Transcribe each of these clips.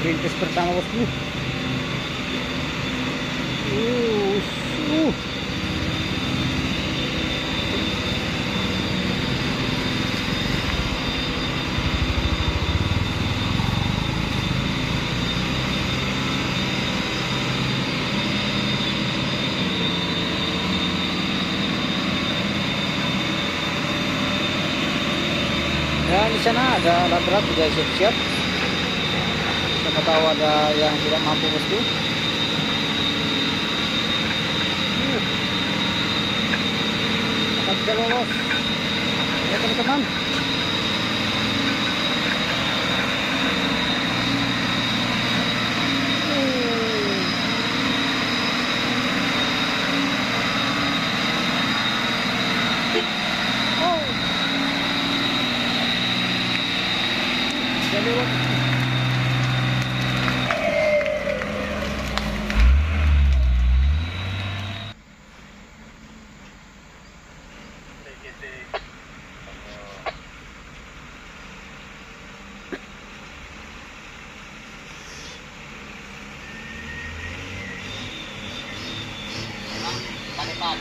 Perintis pertama bosku uh, uh. Ya di sana ada alat berat juga siap-siap. Tahu ada yang tidak mampu bosku. Akan lolos. Ya teman-teman. Uh. Oh. Dia Pada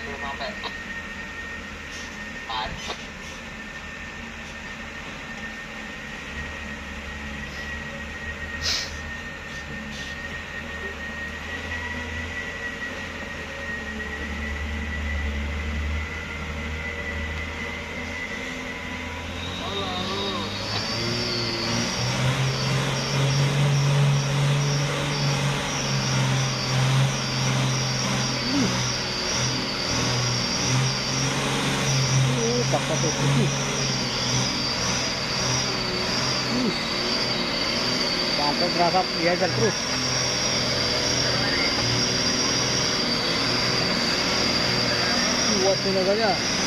belum sampai. Uh, paksa tuh. Uh. Uh. Sampai berasap diajar terus. Kuat tenaganya.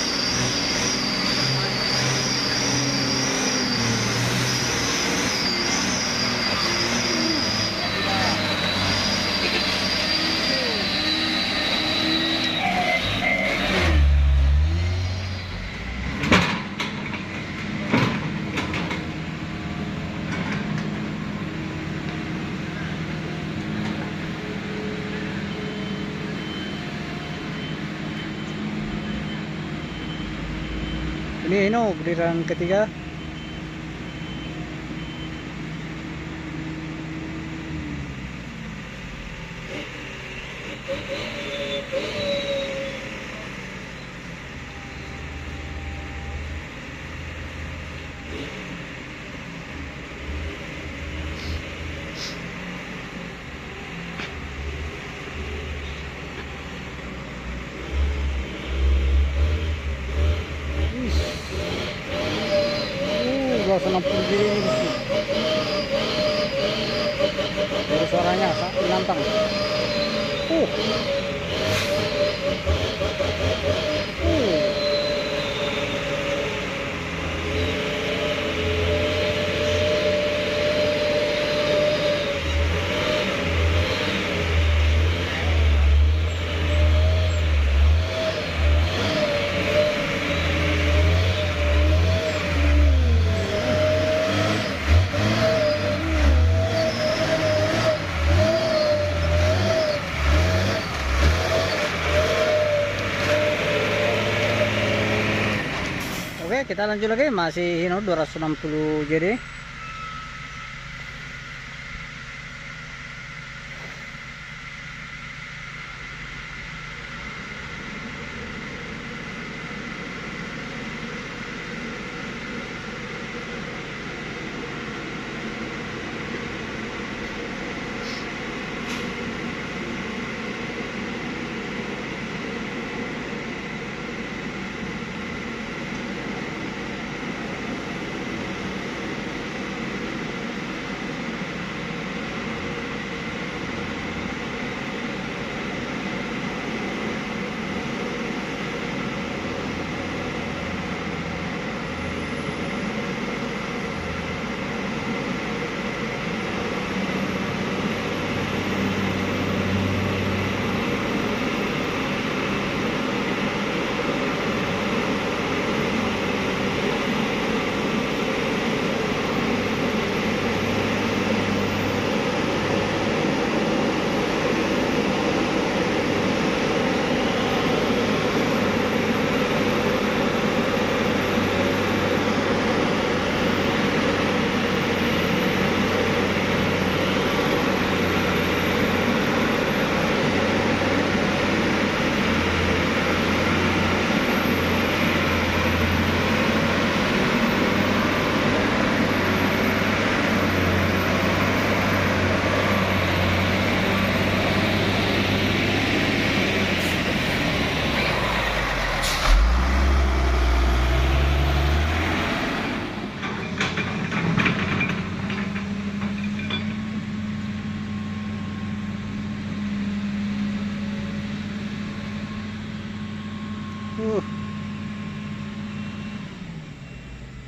ini ino beliran ketiga. Uh, 260 diri ini besi. Dari suaranya. Uh. Uh. Kita lanjut lagi. Masih Hino 260 jadi.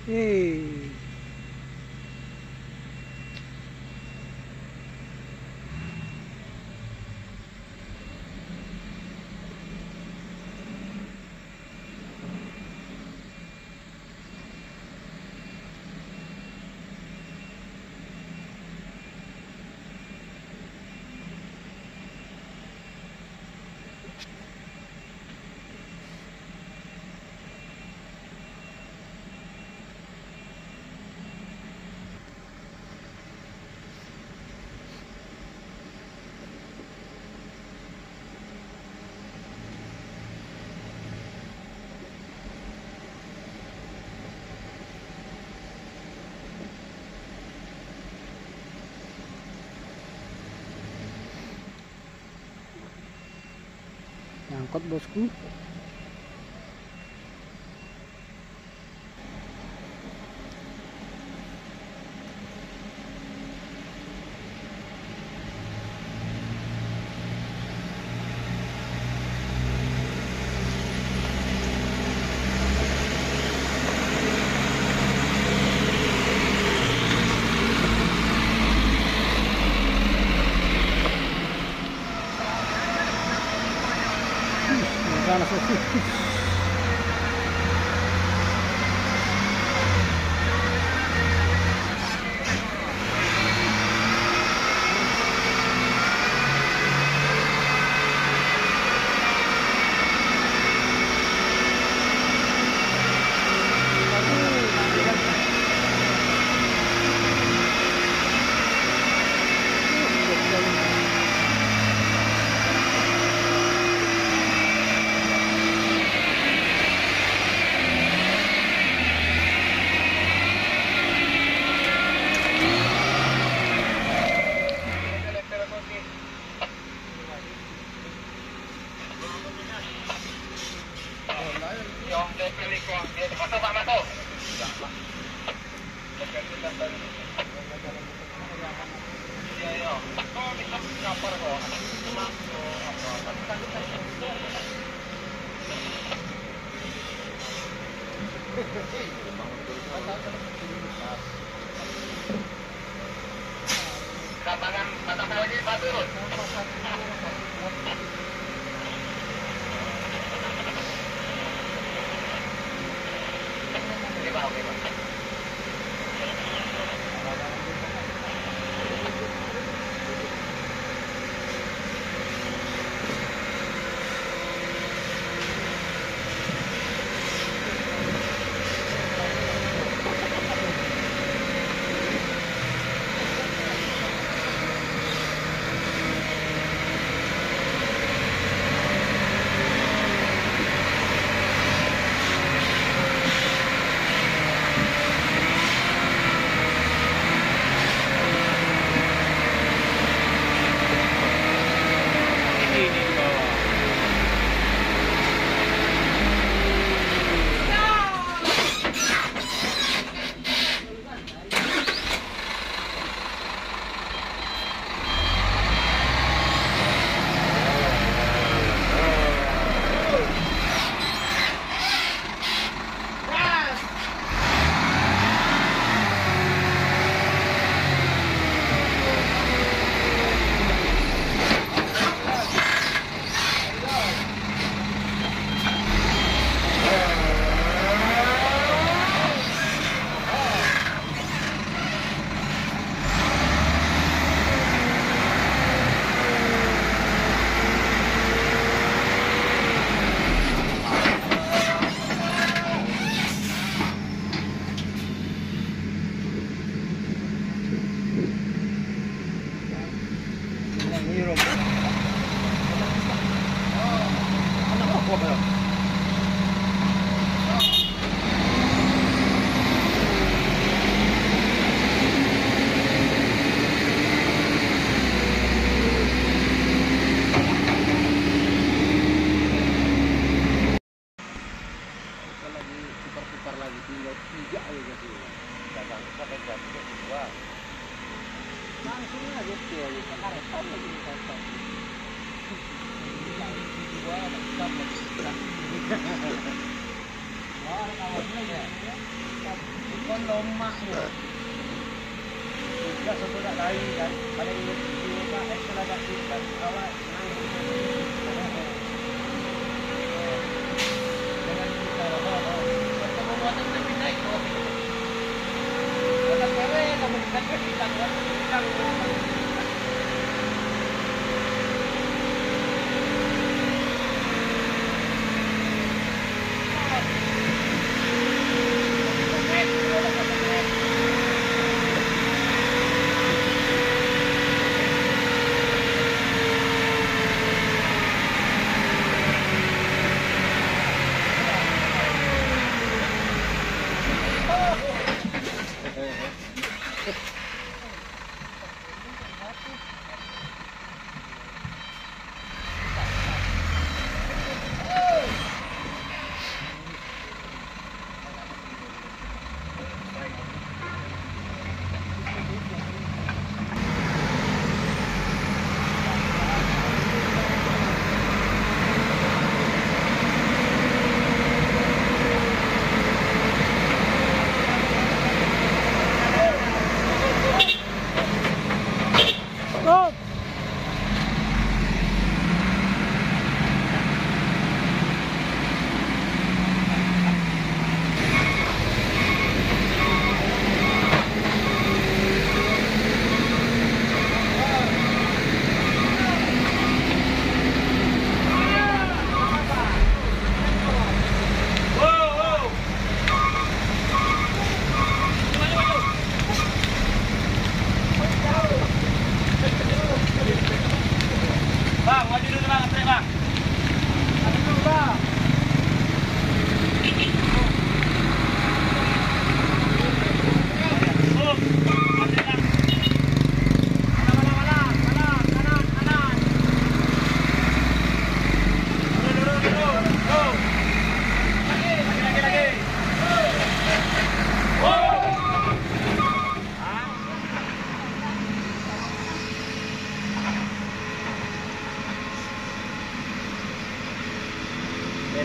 Hey. Angkot bosku. lá na sua bosku. Lapangan या सबैलाई गाडी अलिकति एक्सट्रा गाडी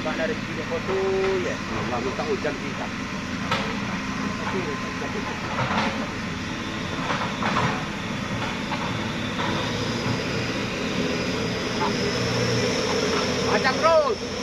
bana rezeki dia foto ya. Allah minta hujan kita. Macam terus.